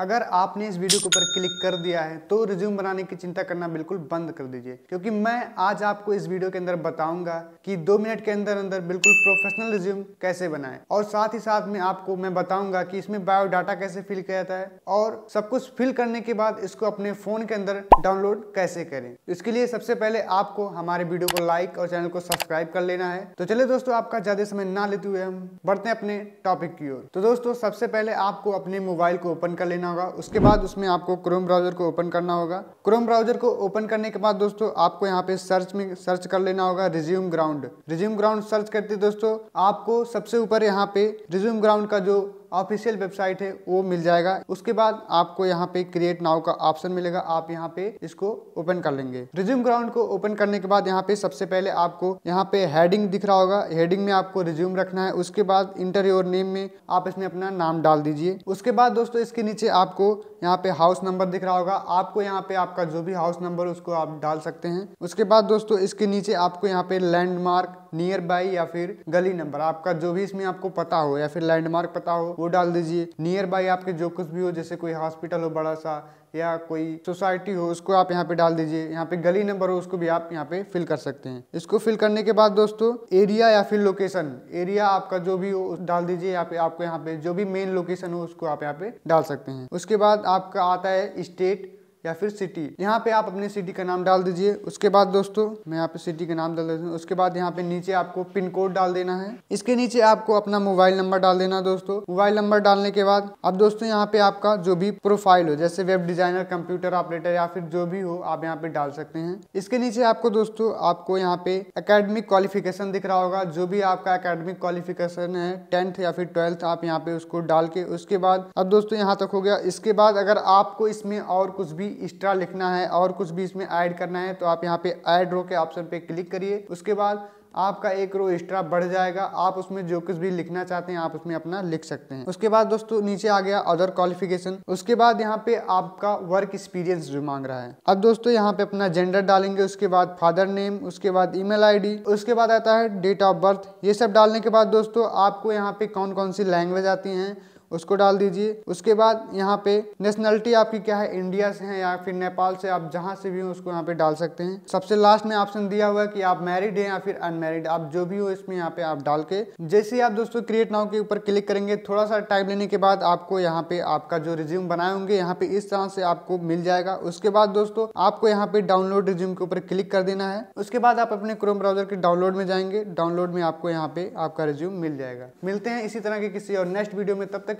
अगर आपने इस वीडियो के ऊपर क्लिक कर दिया है तो रिज्यूम बनाने की चिंता करना बिल्कुल बंद कर दीजिए। क्योंकि मैं आज आपको इस वीडियो के अंदर बताऊँगा कि दो मिनट के अंदर अंदर बिल्कुल प्रोफेशनल रिज्यूम कैसे बनाएँ। और साथ ही साथ में आपको मैं बताऊँगा कि इसमें बायोडाटा कैसे फिल किया जाता है और सब कुछ फिल करने के बाद इसको अपने फ़ोन के अंदर डाउनलोड कैसे करें। इसके लिए सबसे पहले आपको हमारे वीडियो को लाइक और चैनल को सब्सक्राइब कर लेना है। तो चलिए दोस्तों, आपका ज़्यादा समय ना लेते हुए हम बढ़ते हैं अपने टॉपिक की ओर। तो दोस्तों, सबसे पहले आपको अपने मोबाइल को ओपन कर लेना होगा। उसके बाद उसमें आपको क्रोम ब्राउज़र को ओपन करना होगा। क्रोम ब्राउज़र को ओपन करने के बाद दोस्तों, आपको यहाँ पे सर्च में सर्च कर लेना होगा resume ground resume ground search करते दोस्तों, आपको सबसे ऊपर यहाँ पे रिज्यूम ग्राउंड का जो ऑफिशियल वेबसाइट है, वो मिल जाएगा। उसके बाद आपको यहाँ पे क्रिएट नाउ का ऑप्शन मिलेगा। आप यहाँ पे इसको ओपन कर लेंगे। रिज्यूम ग्राउंड को ओपन करने के बाद यहाँ पे सबसे पहले आपको यहाँ पे हेडिंग दिख रहा होगा। हेडिंग में आपको रिज्यूम रखना है। उसके बाद इंटर योर नेम में आप इसमें अपना नाम डाल दीजिए। उसके बाद दोस्तों, इसके नीचे आपको यहाँ पे हाउस नंबर दिख रहा होगा। आपको यहाँ पे आपका जो भी हाउस नंबर उसको आप डाल सकते हैं। उसके बाद दोस्तों, इसके नीचे आपको यहाँ पे लैंडमार्क नियर बाई या फिर गली नंबर आपका जो भी इसमें आपको पता हो या फिर लैंडमार्क पता हो वो डाल दीजिए। नियर बाई आपके जो कुछ भी हो, जैसे कोई हॉस्पिटल हो बड़ा सा, या कोई सोसाइटी हो, उसको आप यहाँ पे डाल दीजिए। यहाँ पे गली नंबर हो, उसको भी आप यहाँ पे फिल कर सकते हैं। इसको फिल करने के बाद दोस्तों एरिया या फिर लोकेशन एरिया आपका जो भी हो, डाल दीजिए। यहाँ पे आपको यहाँ पे जो भी मेन लोकेशन हो, उसको आप यहाँ पे डाल सकते हैं। उसके बाद आपका आता है स्टेट या फिर सिटी यहाँ पे आप अपने सिटी का नाम डाल दीजिए। उसके बाद दोस्तों, मैं यहाँ पे सिटी का नाम डाल देता हूँ। उसके बाद यहाँ पे नीचे आपको पिन कोड डाल देना है। इसके नीचे आपको अपना मोबाइल नंबर डाल देना दोस्तों। मोबाइल नंबर डालने के बाद अब दोस्तों, यहाँ पे आपका जो भी प्रोफ़ाइल हो, जैसे वेब डिज़ाइनर कंप्यूटर ऑपरेटर या फिर जो भी हो, आप यहाँ पे डाल सकते हैं। इसके नीचे आपको दोस्तों, आपको यहाँ पे अकेडमिक क्वालिफिकेशन दिख रहा होगा। जो भी आपका अकेडमिक क्वालिफिकेशन है टेंथ या फिर ट्वेल्थ आप यहाँ पे उसको डाल के उसके बाद, अब दोस्तों, यहाँ तक हो गया। इसके बाद अगर आपको इसमें और कुछ भी एक्स्ट्रा लिखना है और कुछ भी इसमें ऐड करना है तो आप यहाँ पे ऐड रो के ऑप्शन पे क्लिक करिए। उसके बाद आपका एक रो एक्स्ट्रा बढ़ जाएगा। आप उसमें जो कुछ भी लिखना चाहते हैं, आप उसमें अपना लिख सकते हैं। उसके बाद दोस्तों, नीचे आ गया अदर क्वालिफिकेशन उसके बाद यहाँ पे आपका वर्क एक्सपीरियंस जो मांग रहा है। अब दोस्तों, यहाँ पे अपना जेंडर डालेंगे, उसके बाद फादर नेम उसके बाद ईमेल आईडी उसके बाद आता है डेट ऑफ़ बर्थ ये सब डालने के बाद दोस्तों, आपको यहाँ पे कौन कौन सी लैंग्वेज आती हैं उसको डाल दीजिए। उसके बाद यहाँ पे नेशनलिटी आपकी क्या है? इंडिया से है या फिर नेपाल से आप जहाँ से भी हो, उसको यहाँ पे डाल सकते हैं। सबसे लास्ट में ऑप्शन दिया हुआ है कि आप मैरिड हैं या फिर अनमैरिड आप जो भी हो, इसमें यहाँ पे आप डाल के, जैसे ही आप दोस्तों क्रिएट नाउ के ऊपर क्लिक करेंगे थोड़ा सा टाइम लेने के बाद आपको यहाँ पे आपका जो रिज्यूम बनाए होंगे, यहाँ पे इस तरह से आपको मिल जाएगा। उसके बाद दोस्तों, आपको यहाँ पे डाउनलोड रिज्यूम के ऊपर क्लिक कर देना है। उसके बाद आप अपने क्रोम ब्राउज़र के डाउनलोड में जाएँगे। डाउनलोड में आपको यहाँ पे आपका रिज्यूम मिल जाएगा। मिलते हैं इसी तरह के किसी और नेक्स्ट वीडियो में। तब तक